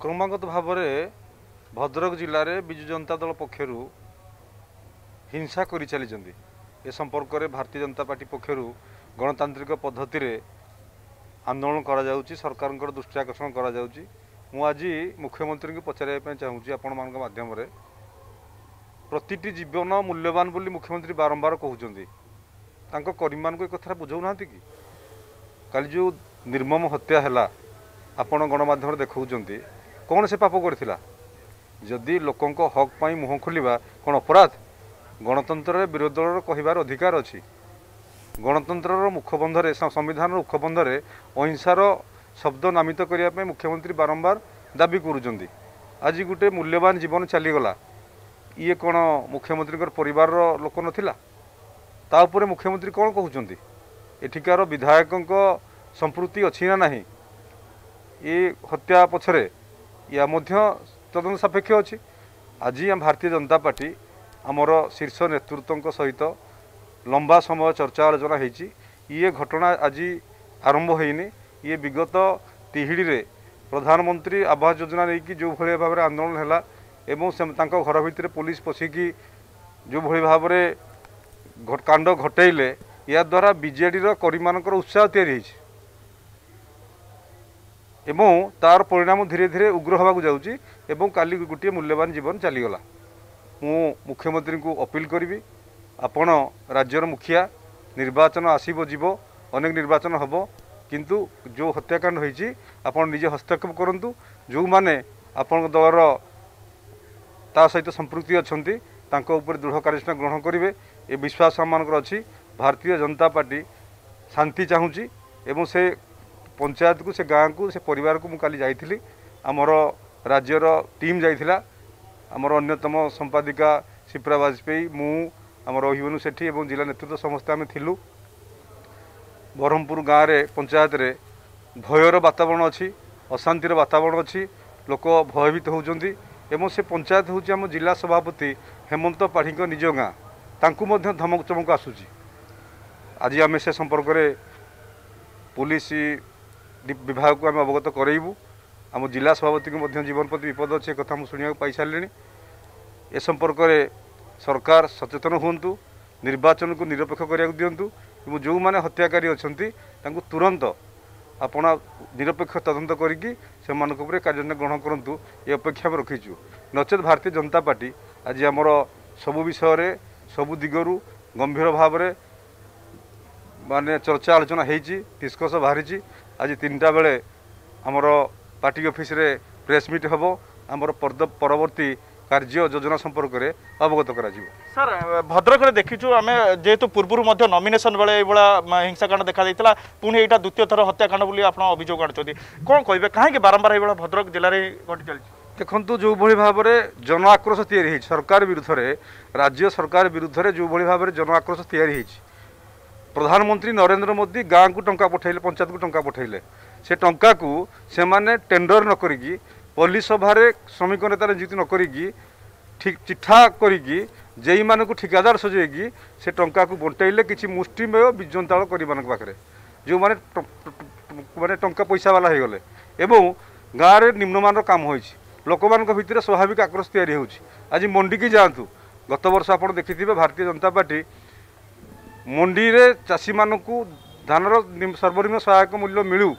କ୍ରମାଗତ ଭାବରେ ଭଦ୍ରକ ଜିଲ୍ଲାରେ ବିଜୁ ଜନତା ଦଳ ପକ୍ଷରୁ ହିଂସା କରିଚାଲିଛନ୍ତି ଏ ସମ୍ପର୍କରେ ଭାରତୀୟ ଜନତା ପାର୍ଟି ପକ୍ଷରୁ ଗଣତାନ୍ତ୍ରିକ ପଦ୍ଧତିରେ ଆନ୍ଦୋଳନ କରାଯାଉଛି ସରକାରଙ୍କର ଦୃଷ୍ଟି ଆକର୍ଷଣ କରାଯାଉଛି। ମୁଁ ଆଜି ମୁଖ୍ୟମନ୍ତ୍ରୀଙ୍କୁ ପଚାରିବା ପାଇଁ ଚାହୁଁଛି ଆପଣମାନଙ୍କ ମାଧ୍ୟମରେ ପ୍ରତିଟି ଜୀବନ ମୂଲ୍ୟବାନ ବୋଲି ମୁଖ୍ୟମନ୍ତ୍ରୀ ବାରମ୍ବାର କହୁଛନ୍ତି। ତାଙ୍କ କର୍ମୀମାନଙ୍କୁ ଏ କଥାଟା ବୁଝାଉନାହାନ୍ତି କି? କାଲି ଯେଉଁ ନିର୍ମମ ହତ୍ୟା ହେଲା ଆପଣ ଗଣମାଧ୍ୟମରେ ଦେଖାଉଛନ୍ତି କ'ଣ ସେ ପାପ କରିଥିଲା? ଯଦି ଲୋକଙ୍କ ହକ୍ ପାଇଁ ମୁହଁ ଖୋଲିବା କ'ଣ ଅପରାଧ? ଗଣତନ୍ତ୍ରରେ ବିରୋଧୀ ଦଳର କହିବାର ଅଧିକାର ଅଛି। ଗଣତନ୍ତ୍ରର ମୁଖବନ୍ଧରେ ସମ୍ବିଧାନର ମୁଖବନ୍ଧରେ ଅହିଂସାର ଶବ୍ଦ ନାମିତ କରିବା ପାଇଁ ମୁଖ୍ୟମନ୍ତ୍ରୀ ବାରମ୍ବାର ଦାବି କରୁଛନ୍ତି। ଆଜି ଗୋଟେ ମୂଲ୍ୟବାନ ଜୀବନ ଚାଲିଗଲା। ଇଏ କ'ଣ ମୁଖ୍ୟମନ୍ତ୍ରୀଙ୍କର ପରିବାରର ଲୋକ ନଥିଲା? ତା ଉପରେ ମୁଖ୍ୟମନ୍ତ୍ରୀ କ'ଣ କହୁଛନ୍ତି? ଏଠିକାର ବିଧାୟକଙ୍କ ସମ୍ପୃକ୍ତି ଅଛି ନା ନାହିଁ? ଏ ହତ୍ୟା ପଛରେ ୟା ମଧ୍ୟ ତଦନ୍ତ ସାପେକ୍ଷ ଅଛି। ଆଜି ଆମ ଭାରତୀୟ ଜନତା ପାର୍ଟି ଆମର ଶୀର୍ଷ ନେତୃତ୍ୱଙ୍କ ସହିତ ଲମ୍ବା ସମୟ ଚର୍ଚ୍ଚା ଆଲୋଚନା ହେଇଛି। ଇଏ ଘଟଣା ଆଜି ଆରମ୍ଭ ହେଇନି। ଇଏ ବିଗତ ତିହିଡ଼ିରେ ପ୍ରଧାନମନ୍ତ୍ରୀ ଆବାସ ଯୋଜନା ନେଇକି ଯେଉଁଭଳି ଭାବରେ ଆନ୍ଦୋଳନ ହେଲା ଏବଂ ସେ ତାଙ୍କ ଘର ଭିତରେ ପୋଲିସ ପଶିକି ଯେଉଁଭଳି ଭାବରେ କାଣ୍ଡ ଘଟାଇଲେ ଏହାଦ୍ୱାରା ବିଜେଡ଼ିର କର୍ମୀମାନଙ୍କର ଉତ୍ସାହ ତିଆରି ହେଇଛି। ଏବଂ ତାର ପରିଣାମ ଧୀରେ ଧୀରେ ଉଗ୍ର ହେବାକୁ ଯାଉଛି ଏବଂ କାଲି ଗୋଟିଏ ମୂଲ୍ୟବାନ ଜୀବନ ଚାଲିଗଲା। ମୁଁ ମୁଖ୍ୟମନ୍ତ୍ରୀଙ୍କୁ ଅପିଲ କରିବି ଆପଣ ରାଜ୍ୟର ମୁଖିଆ ନିର୍ବାଚନ ଆସିବ ଯିବ ଅନେକ ନିର୍ବାଚନ ହେବ କିନ୍ତୁ ଯେଉଁ ହତ୍ୟାକାଣ୍ଡ ହୋଇଛି ଆପଣ ନିଜେ ହସ୍ତକ୍ଷେପ କରନ୍ତୁ। ଯେଉଁମାନେ ଆପଣଙ୍କ ଦଳର ତା ସହିତ ସମ୍ପୃକ୍ତି ଅଛନ୍ତି ତାଙ୍କ ଉପରେ ଦୃଢ଼ କାର୍ଯ୍ୟାନୁଷ୍ଠାନ ଗ୍ରହଣ କରିବେ। ଏ ବିଶ୍ୱାସ ଆମମାନଙ୍କର ଅଛି ଭାରତୀୟ ଜନତା ପାର୍ଟି ଶାନ୍ତି ଚାହୁଁଛି ଏବଂ ସେ ପଞ୍ଚାୟତକୁ ସେ ଗାଁକୁ ସେ ପରିବାରକୁ ମୁଁ କାଲି ଯାଇଥିଲି। ଆମର ରାଜ୍ୟର ଟିମ୍ ଯାଇଥିଲା। ଆମର ଅନ୍ୟତମ ସମ୍ପାଦିକା ଶିପ୍ରା ବାଜପେୟୀ ମୁଁ ଆମର ରହିବନୁ ସେଠି ଏବଂ ଜିଲ୍ଲା ନେତୃତ୍ୱ ସମସ୍ତେ ଆମେ ଥିଲୁ। ବ୍ରହ୍ମପୁର ଗାଁରେ ପଞ୍ଚାୟତରେ ଭୟର ବାତାବରଣ ଅଛି ଅଶାନ୍ତିର ବାତାବରଣ ଅଛି ଲୋକ ଭୟଭୀତ ହେଉଛନ୍ତି ଏବଂ ସେ ପଞ୍ଚାୟତ ହେଉଛି ଆମ ଜିଲ୍ଲା ସଭାପତି ହେମନ୍ତ ପାଢ଼ୀଙ୍କ ନିଜ ଗାଁ। ତାଙ୍କୁ ମଧ୍ୟ ଧମକ ଚମକ ଆସୁଛି। ଆଜି ଆମେ ସେ ସମ୍ପର୍କରେ ପୋଲିସ ବିଭାଗକୁ ଆମେ ଅବଗତ କରାଇବୁ। ଆମ ଜିଲ୍ଲା ସଭାପତିଙ୍କୁ ମଧ୍ୟ ଜୀବନ ପ୍ରତି ବିପଦ ଅଛି ଏ କଥା ମୁଁ ଶୁଣିବାକୁ ପାଇସାରିଲିଣି। ଏ ସମ୍ପର୍କରେ ସରକାର ସଚେତନ ହୁଅନ୍ତୁ ନିର୍ବାଚନକୁ ନିରପେକ୍ଷ କରିବାକୁ ଦିଅନ୍ତୁ। ଏବଂ ଯେଉଁମାନେ ହତ୍ୟାକାରୀ ଅଛନ୍ତି ତାଙ୍କୁ ତୁରନ୍ତ ଆପଣ ନିରପେକ୍ଷ ତଦନ୍ତ କରିକି ସେମାନଙ୍କ ଉପରେ କାର୍ଯ୍ୟାନୁଷ୍ଠାନ ଗ୍ରହଣ କରନ୍ତୁ। ଏ ଅପେକ୍ଷା ଆମେ ରଖିଛୁ। ନଚେତ୍ ଭାରତୀୟ ଜନତା ପାର୍ଟି ଆଜି ଆମର ସବୁ ବିଷୟରେ ସବୁ ଦିଗରୁ ଗମ୍ଭୀର ଭାବରେ ମାନେ ଚର୍ଚ୍ଚା ଆଲୋଚନା ହେଇଛି ନିଷ୍କର୍ଷ ବାହାରିଛି। ଆଜି ତିନିଟା ବେଳେ ଆମର ପାର୍ଟି ଅଫିସରେ ପ୍ରେସ୍ ମିଟ୍ ହେବ। ଆମର ପର୍ଦ ପରବର୍ତ୍ତୀ କାର୍ଯ୍ୟ ଯୋଜନା ସମ୍ପର୍କରେ ଅବଗତ କରାଯିବ। ସାର୍ ଭଦ୍ରକରେ ଦେଖିଛୁ ଆମେ ଯେହେତୁ ପୂର୍ବରୁ ମଧ୍ୟ ନମିନେସନ୍ ବେଳେ ଏଇଭଳିଆ ମ, ହିଂସାକାଣ୍ଡ ଦେଖାଯାଇଥିଲା ପୁଣି ଏଇଟା ଦ୍ୱିତୀୟ ଥର ହତ୍ୟାକାଣ୍ଡ ବୋଲି ଆପଣ ଅଭିଯୋଗ ଆଣୁଛନ୍ତି। କ'ଣ କହିବେ? କାହିଁକି ବାରମ୍ବାର ଏଇଭଳିଆ ଭଦ୍ରକ ଜିଲ୍ଲାରେ ଘଟି ଚାଲିଛି? ଦେଖନ୍ତୁ ଯେଉଁଭଳି ଭାବରେ ଜନ ଆକ୍ରୋଶ ତିଆରି ହେଇଛି ସରକାର ବିରୁଦ୍ଧରେ ରାଜ୍ୟ ସରକାର ବିରୁଦ୍ଧରେ ଯେଉଁଭଳି ଭାବରେ ଜନ ଆକ୍ରୋଶ ତିଆରି ହେଇଛି ପ୍ରଧାନମନ୍ତ୍ରୀ ନରେନ୍ଦ୍ର ମୋଦି ଗାଁକୁ ଟଙ୍କା ପଠାଇଲେ ପଞ୍ଚାୟତକୁ ଟଙ୍କା ପଠାଇଲେ। ସେ ଟଙ୍କାକୁ ସେମାନେ ଟେଣ୍ଡର ନ କରିକି ପଲ୍ଲୀ ସଭାରେ ଶ୍ରମିକ ନେତା ନିଯୁକ୍ତି ନ କରିକି ଠିକ୍ ଚିଠା କରିକି ଯେଉଁମାନଙ୍କୁ ଠିକାଦାର ସଜେଇକି ସେ ଟଙ୍କାକୁ ବଣ୍ଟାଇଲେ କିଛି ମୁଷ୍ଟିମେୟ ବିଜନ୍ତାଳ କର୍ମୀମାନଙ୍କ ପାଖରେ ଯେଉଁମାନେ ଟ- ଟ- ଟ- ମାନେ ଟଙ୍କା ପଇସା ବାଲା ହେଇଗଲେ। ଏବଂ ଗାଁରେ ନିମ୍ନମାନର କାମ ହୋଇଛି। ଲୋକମାନଙ୍କ ଭିତରେ ସ୍ୱାଭାବିକ ଆକ୍ରୋଶ ତିଆରି ହେଉଛି। ଆଜି ମଣ୍ଡିକି ଯାଆନ୍ତୁ। ଗତ ବର୍ଷ ଆପଣ ଦେଖିଥିବେ ଭାରତୀୟ ଜନତା ପାର୍ଟି ମଣ୍ଡିରେ ଚାଷୀମାନଙ୍କୁ ଧାନର ନିମ୍- ସର୍ବନିମ୍ନ ସହାୟକ ମୂଲ୍ୟ ମିଳୁ।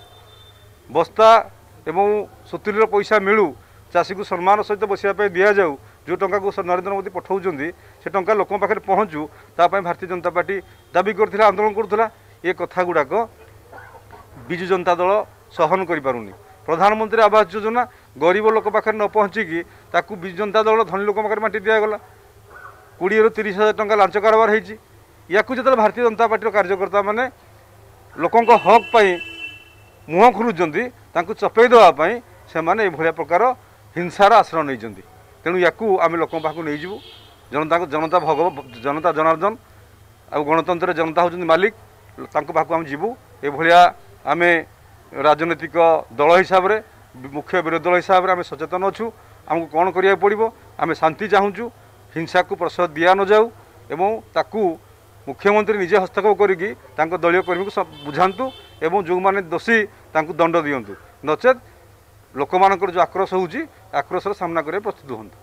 ବସ୍ତା ଏବଂ ସୁତୁଲିର ପଇସା ମିଳୁ। ଚାଷୀକୁ ସମ୍ମାନ ସହିତ ବସିବା ପାଇଁ ଦିଆଯାଉ। ଯେଉଁ ଟଙ୍କାକୁ ନରେନ୍ଦ୍ର ମୋଦି ପଠାଉଛନ୍ତି ସେ ଟଙ୍କା ଲୋକଙ୍କ ପାଖରେ ପହଞ୍ଚୁ। ତା ପାଇଁ ଭାରତୀୟ ଜନତା ପାର୍ଟି ଦାବି କରିଥିଲା ଆନ୍ଦୋଳନ କରୁଥିଲା। ଏ କଥା ଗୁଡ଼ାକ ବିଜୁ ଜନତା ଦଳ ସହନ କରିପାରୁନି। ପ୍ରଧାନମନ୍ତ୍ରୀ ଆବାସ ଯୋଜନା ଗରିବ ଲୋକ ପାଖରେ ନ ପହଞ୍ଚିକି ତାକୁ ବିଜୁ ଜନତା ଦଳ ଧନୀ ଲୋକଙ୍କ ପାଖରେ ବାଣ୍ଟି ଦିଆଗଲା। କୋଡ଼ିଏରୁ ତିରିଶ ହଜାର ଟଙ୍କା ଲାଞ୍ଚ କାରବାର ହେଇଛି ୟାକୁ ଯେତେବେଳେ ଭାରତୀୟ ଜନତା ପାର୍ଟିର କାର୍ଯ୍ୟକର୍ତ୍ତାମାନେ ଲୋକଙ୍କ ହକ୍ ପାଇଁ ମୁହଁ ଖୋଲୁଛନ୍ତି ତାଙ୍କୁ ଚପେଇ ଦେବା ପାଇଁ ସେମାନେ ଏଭଳିଆ ପ୍ରକାର ହିଂସାର ଆଶ୍ରୟ ନେଇଛନ୍ତି ତେଣୁ ୟାକୁ ଆମେ ଲୋକଙ୍କ ପାଖକୁ ନେଇଯିବୁ। ଜନତାକୁ ଜନତା ଭଗବ ଜନତା ଜନାର୍ଦ୍ଦନ ଆଉ ଗଣତନ୍ତ୍ରରେ ଜନତା ହେଉଛନ୍ତି ମାଲିକ ତାଙ୍କ ପାଖକୁ ଆମେ ଯିବୁ। ଏଭଳିଆ ଆମେ ରାଜନୈତିକ ଦଳ ହିସାବରେ ବି- ମୁଖ୍ୟ ବିରୋଧୀ ଦଳ ହିସାବରେ ଆମେ ସଚେତନ ଅଛୁ। ଆମକୁ କ'ଣ କରିବାକୁ ପଡ଼ିବ? ଆମେ ଶାନ୍ତି ଚାହୁଁଛୁ। ହିଂସାକୁ ପ୍ରଶ୍ରୟ ଦିଆ ନଯାଉ ଏବଂ ତାକୁ ମୁଖ୍ୟମନ୍ତ୍ରୀ ନିଜେ ହସ୍ତକ୍ଷେପ କରିକି ତାଙ୍କ ଦଳୀୟ କର୍ମୀକୁ ସ- ବୁଝାନ୍ତୁ ଏବଂ ଯେଉଁମାନେ ଦୋଷୀ ତାଙ୍କୁ ଦଣ୍ଡ ଦିଅନ୍ତୁ। ନଚେତ୍ ଲୋକମାନଙ୍କର ଯେଉଁ ଆକ୍ରୋଶ ହେଉଛି ଆକ୍ରୋଶର ସାମ୍ନା କରିବା ପ୍ରସ୍ତୁତ ହୁଅନ୍ତୁ।